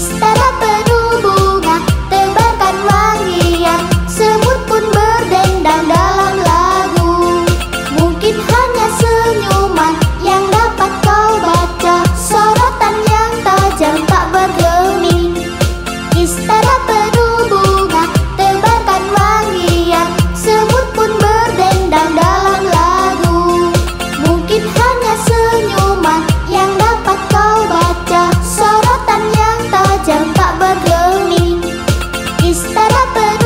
した。Ba-da-ba-da